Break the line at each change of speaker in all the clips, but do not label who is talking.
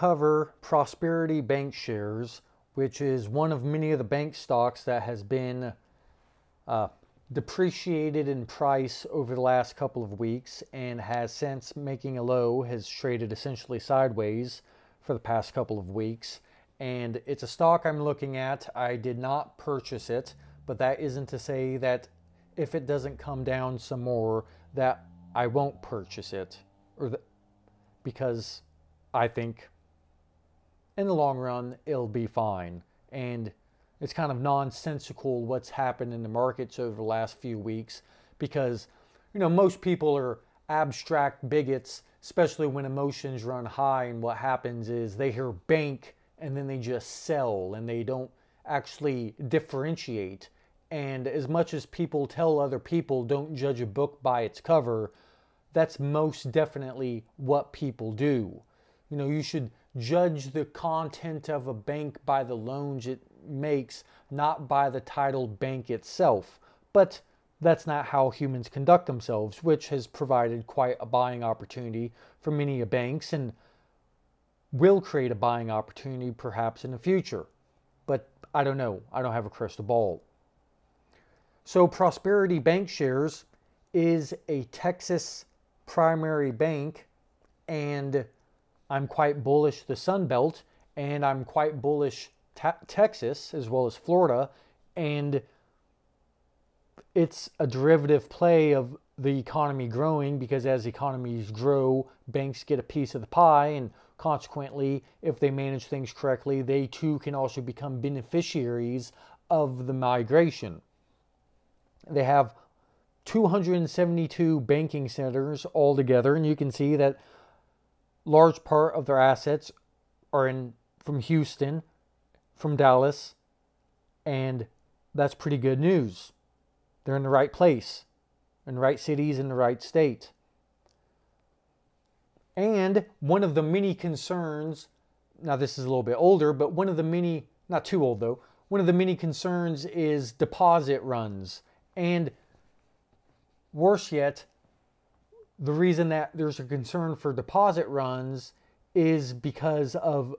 cover Prosperity Bancshares, which is one of many of the bank stocks that has been uh, depreciated in price over the last couple of weeks and has since making a low has traded essentially sideways for the past couple of weeks and it's a stock I'm looking at. I did not purchase it, but that isn't to say that if it doesn't come down some more that I won't purchase it or because I think in the long run it'll be fine. And it's kind of nonsensical what's happened in the markets over the last few weeks because you know most people are abstract bigots especially when emotions run high and what happens is they hear bank and then they just sell and they don't actually differentiate. And as much as people tell other people don't judge a book by its cover that's most definitely what people do. You know you should judge the content of a bank by the loans it makes, not by the title bank itself. But that's not how humans conduct themselves, which has provided quite a buying opportunity for many banks and will create a buying opportunity perhaps in the future. But I don't know. I don't have a crystal ball. So, Prosperity Bancshares is a Texas primary bank, and I'm quite bullish the Sun Belt, and I'm quite bullish Texas as well as Florida, and it's a derivative play of the economy growing because as economies grow, banks get a piece of the pie, and consequently, if they manage things correctly, they too can also become beneficiaries of the migration. They have 272 banking centers altogether, and you can see that large part of their assets are in from Houston, from Dallas, and that's pretty good news. They're in the right place, in the right cities, in the right state. And one of the many concerns, now this is a little bit older, but one of the many, not too old though, one of the many concerns is deposit runs. And worse yet, the reason that there's a concern for deposit runs is because of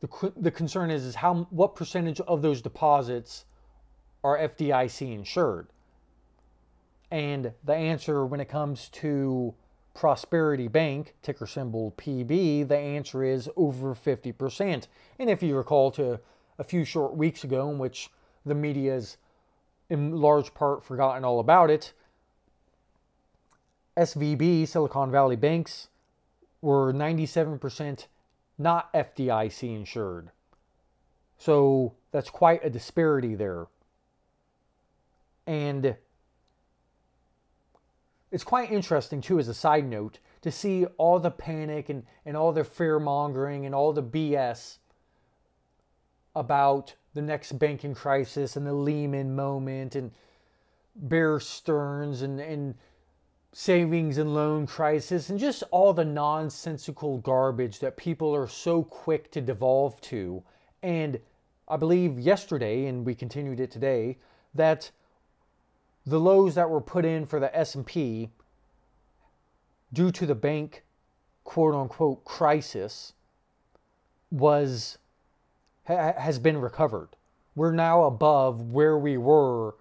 the, the concern is, is how what percentage of those deposits are FDIC insured? And the answer when it comes to Prosperity Bank, ticker symbol PB, the answer is over 50%. And if you recall to a few short weeks ago, in which the media has in large part forgotten all about it, SVB, Silicon Valley Banks, were 97% not FDIC insured. So that's quite a disparity there. And it's quite interesting, too, as a side note, to see all the panic and, and all the fear mongering and all the BS about the next banking crisis and the Lehman moment and Bear Stearns and, and savings and loan crisis and just all the nonsensical garbage that people are so quick to devolve to. And I believe yesterday, and we continued it today, that the lows that were put in for the S&P due to the bank quote unquote crisis was ha, has been recovered. We're now above where we were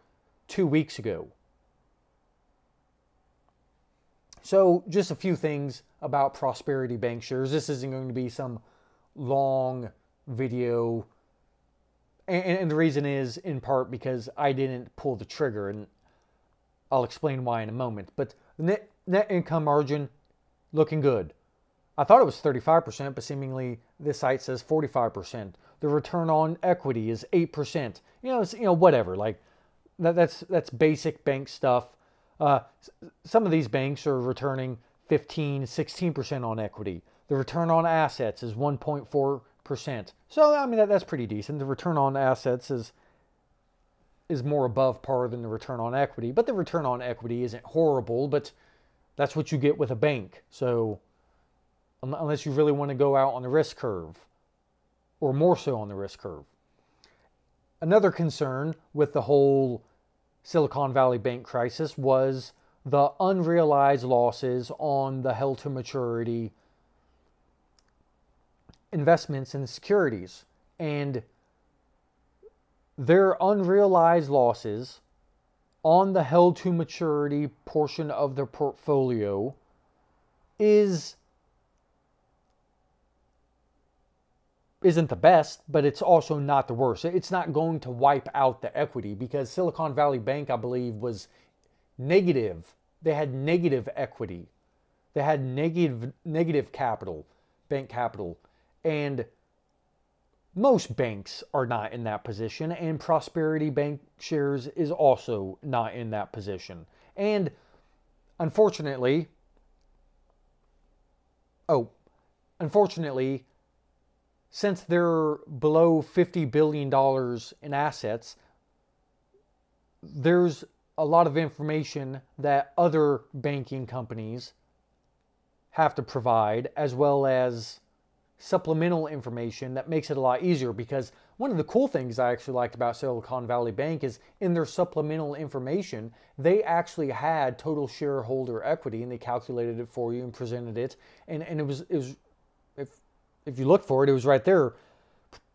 2 weeks ago. So, just a few things about Prosperity Bancshares. This isn't going to be some long video. And, and, the reason is in part because I didn't pull the trigger, and I'll explain why in a moment. But net, net income margin looking good. I thought it was 35%, but seemingly this site says 45%. The return on equity is 8%. You know, you know, whatever. Like that, that's that's basic bank stuff. Uh, some of these banks are returning 15, 16% on equity. The return on assets is 1.4%. So, I mean, that, that's pretty decent. The return on assets is is more above par than the return on equity, but the return on equity isn't horrible, but that's what you get with a bank. So, unless you really want to go out on the risk curve, or more so on the risk curve. Another concern with the whole Silicon Valley Bank crisis was the unrealized losses on the held to maturity investments in securities. And their unrealized losses on the held to maturity portion of their portfolio is isn't the best, but it's also not the worst. It's not going to wipe out the equity because Silicon Valley Bank, I believe, was negative. They had negative equity. They had negative negative capital, bank capital. And most banks are not in that position, and Prosperity Bank Shares is also not in that position. And unfortunately, oh, unfortunately, since they're below $50 billion in assets, there's a lot of information that other banking companies have to provide, as well as supplemental information that makes it a lot easier because one of the cool things I actually liked about Silicon Valley Bank is in their supplemental information, they actually had total shareholder equity and they calculated it for you and presented it. And, and it was, it was if you look for it, it was right there.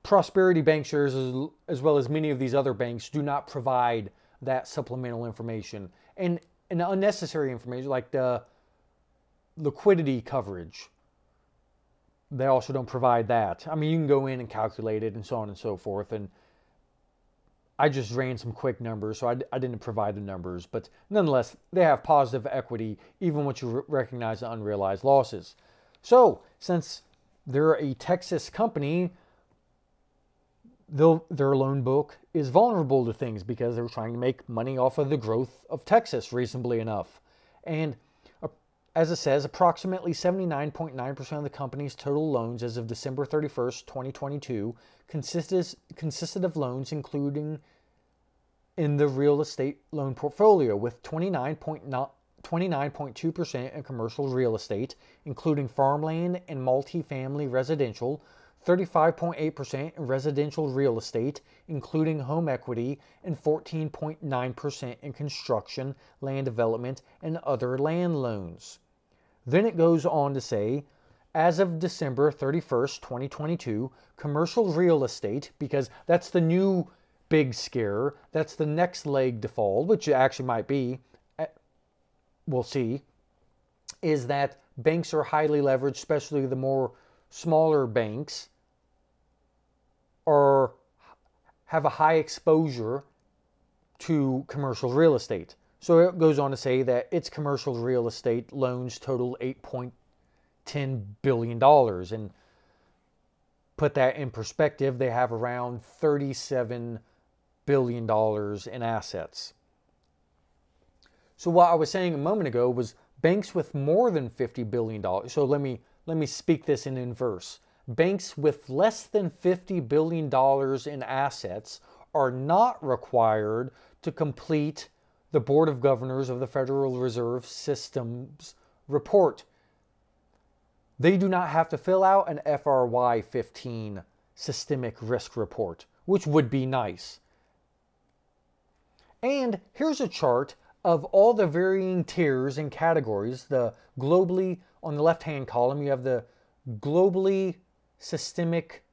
Prosperity Bancshares, as, as well as many of these other banks, do not provide that supplemental information and, and unnecessary information like the liquidity coverage they also don't provide that. I mean, you can go in and calculate it and so on and so forth. And I just ran some quick numbers, so I, I didn't provide the numbers. But nonetheless, they have positive equity even once you recognize the unrealized losses. So, since they're a Texas company, their loan book is vulnerable to things because they're trying to make money off of the growth of Texas, reasonably enough. And uh, as it says, approximately 79.9% of the company's total loans as of December 31st, 2022, consisted, consisted of loans including in the real estate loan portfolio, with 29.2% in commercial real estate, including farmland and multifamily residential, 35.8% in residential real estate, including home equity, and 14.9% in construction, land development, and other land loans. Then it goes on to say, as of December 31st, 2022, commercial real estate, because that's the new big scare, that's the next leg to fall, which it actually might be, we'll see, is that banks are highly leveraged, especially the more smaller banks, are have a high exposure to commercial real estate. So it goes on to say that its commercial real estate loans total $8.10 billion. And put that in perspective, they have around $37 billion in assets. So what I was saying a moment ago was banks with more than $50 billion. So let me let me speak this in inverse. Banks with less than $50 billion in assets are not required to complete the Board of Governors of the Federal Reserve System's report. They do not have to fill out an FRY 15 systemic risk report, which would be nice. And here's a chart of all the varying tiers and categories. The globally, on the left hand column, you have the globally systemic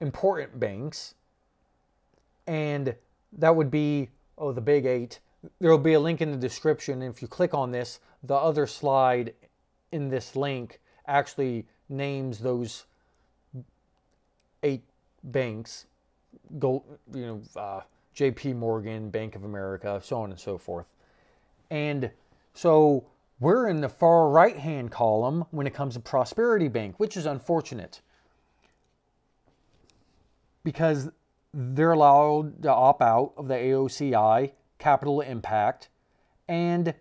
important banks. And that would be, oh, the big eight there will be a link in the description. If you click on this, the other slide in this link actually names those eight banks, go, you know, uh, J.P. Morgan, Bank of America, so on and so forth. And so we're in the far right hand column when it comes to Prosperity Bank, which is unfortunate because they're allowed to opt out of the AOCI capital impact, and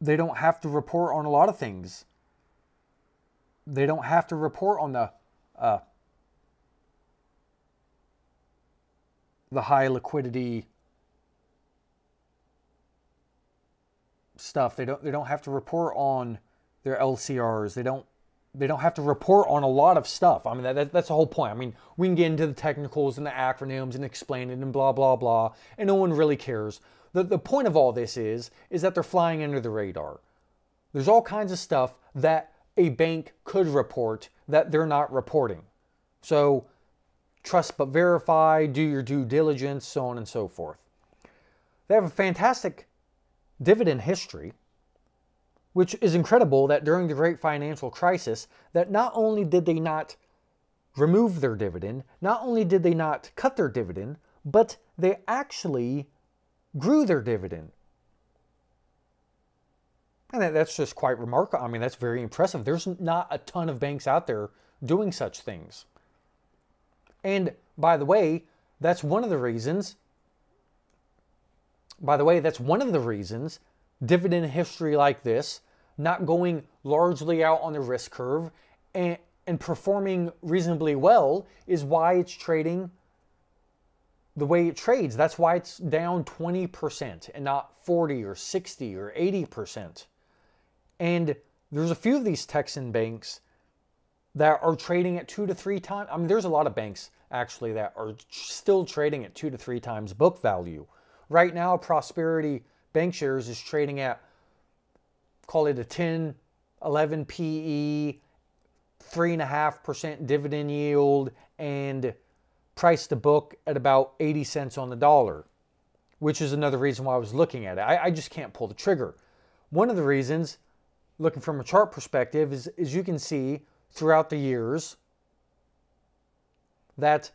they don't have to report on a lot of things. They don't have to report on the uh, the high liquidity stuff. They don't they don't have to report on their LCRs. They don't they don't have to report on a lot of stuff. I mean, that, that, that's the whole point. I mean, we can get into the technicals and the acronyms and explain it and blah, blah, blah, and no one really cares. The, the point of all this is, is that they're flying under the radar. There's all kinds of stuff that a bank could report that they're not reporting. So trust but verify, do your due diligence, so on and so forth. They have a fantastic dividend history, which is incredible that during the great financial crisis that not only did they not remove their dividend, not only did they not cut their dividend, but they actually grew their dividend. And that's just quite remarkable. I mean, that's very impressive. There's not a ton of banks out there doing such things. And by the way, that's one of the reasons. By the way, that's one of the reasons dividend history like this, not going largely out on the risk curve and, and performing reasonably well, is why it's trading the way it trades. That's why it's down 20% and not 40 or 60 or 80%. And there's a few of these Texan banks that are trading at two to three times. I mean, there's a lot of banks actually that are still trading at two to three times book value. Right now, Prosperity Bancshares is trading at, call it a 10, 11 PE, 3.5% dividend yield, and price to book at about 80 cents on the dollar, which is another reason why I was looking at it. I, I just can't pull the trigger. One of the reasons looking from a chart perspective is, as you can see throughout the years that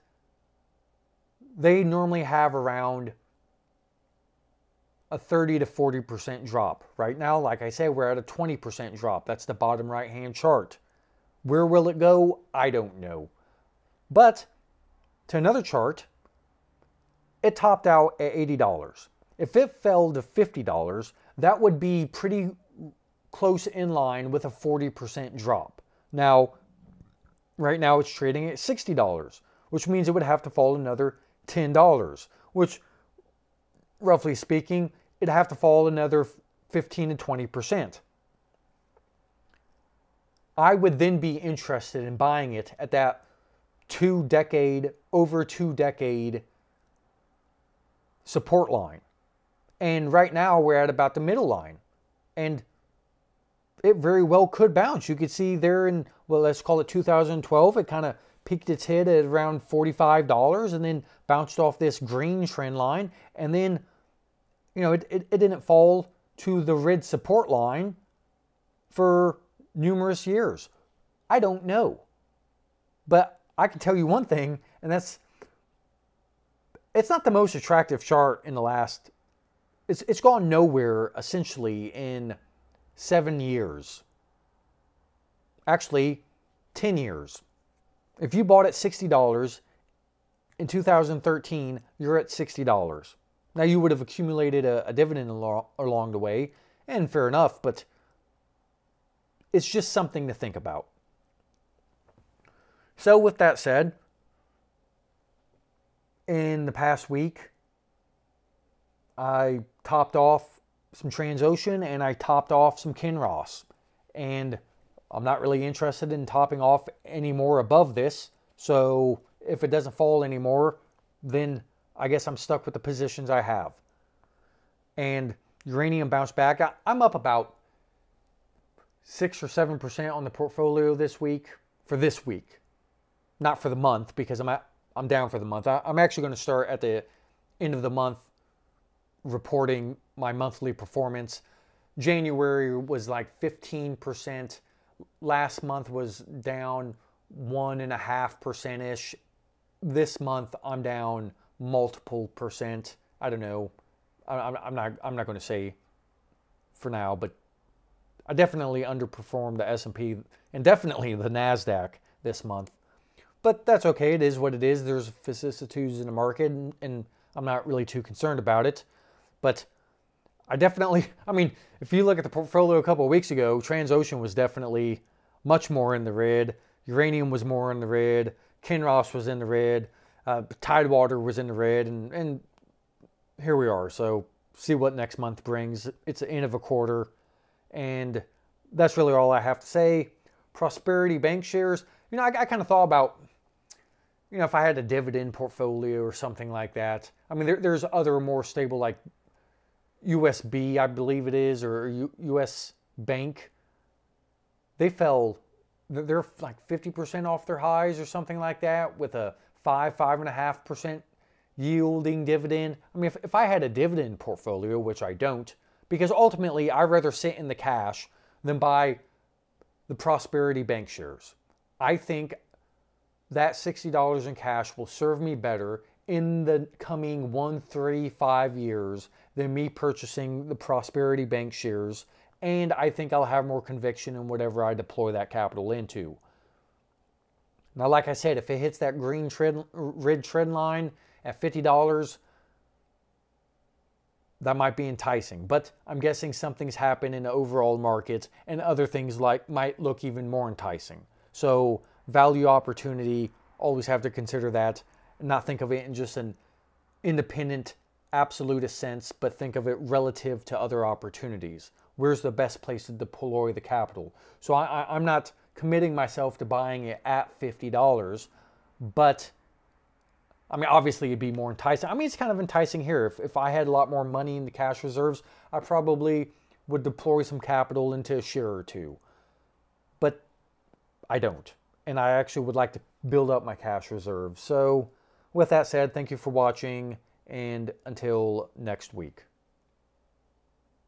they normally have around a 30 to 40% drop. Right now, like I say, we're at a 20% drop. That's the bottom right hand chart. Where will it go? I don't know. But to another chart, it topped out at $80. If it fell to $50, that would be pretty close in line with a 40% drop. Now, right now it's trading at $60, which means it would have to fall another $10, which, roughly speaking, it'd have to fall another 15 to 20%. I would then be interested in buying it at that two decade, over two decade support line. And right now we're at about the middle line. And it very well could bounce. You could see there in, well, let's call it 2012, it kind of peaked its head at around $45 and then bounced off this green trend line. And then, you know, it, it, it didn't fall to the red support line for numerous years. I don't know. But I can tell you one thing, and that's it's not the most attractive chart in the last it's it's gone nowhere essentially in seven years. Actually, 10 years. If you bought at $60 in 2013, you're at $60. Now, you would have accumulated a, a dividend along, along the way, and fair enough, but it's just something to think about. So, with that said, in the past week, I topped off some Transocean and I topped off some Kinross. And I'm not really interested in topping off any more above this. So if it doesn't fall anymore, then I guess I'm stuck with the positions I have. And uranium bounced back. I, am up about six or seven percent on the portfolio this week for this week, not for the month because I'm at, I'm down for the month. I'm actually going to start at the end of the month reporting my monthly performance. January was like 15%. Last month was down one and a half percent ish. This month I'm down multiple percent. I don't know. I'm not. I'm not going to say for now, but I definitely underperformed the S&P and definitely the Nasdaq this month. But that's okay. It is what it is. There's vicissitudes in the market, and, and I'm not really too concerned about it. But I definitely, I mean, if you look at the portfolio a couple of weeks ago, Transocean was definitely much more in the red. Uranium was more in the red. Kinross was in the red. Uh, Tidewater was in the red. And, and here we are. So see what next month brings. It's the end of a quarter. And that's really all I have to say. Prosperity Bancshares. You know, I, I kind of thought about, you know, if I had a dividend portfolio or something like that. I mean, there, there's other more stable like USB, I believe it is, or US Bank. they fell, they're like 50% off their highs or something like that with a five, five and a half percent yielding dividend. I mean, if, if I had a dividend portfolio, which I don't, because ultimately I'd rather sit in the cash than buy the Prosperity Bancshares. I think that $60 in cash will serve me better in the coming one, three, five years than me purchasing the Prosperity Bancshares. And I think I'll have more conviction in whatever I deploy that capital into. Now, like I said, if it hits that green trend, red trend line at $50, that might be enticing. But I'm guessing something's happened in the overall market and other things like might look even more enticing. So value opportunity, always have to consider that. Not think of it in just an independent, absolutist sense, but think of it relative to other opportunities. Where's the best place to deploy the capital? So I, I'm not committing myself to buying it at $50, but I mean, obviously it'd be more enticing. I mean, it's kind of enticing here. If, if I had a lot more money in the cash reserves, I probably would deploy some capital into a share or two. But I don't. And I actually would like to build up my cash reserves. So with that said, thank you for watching and until next week.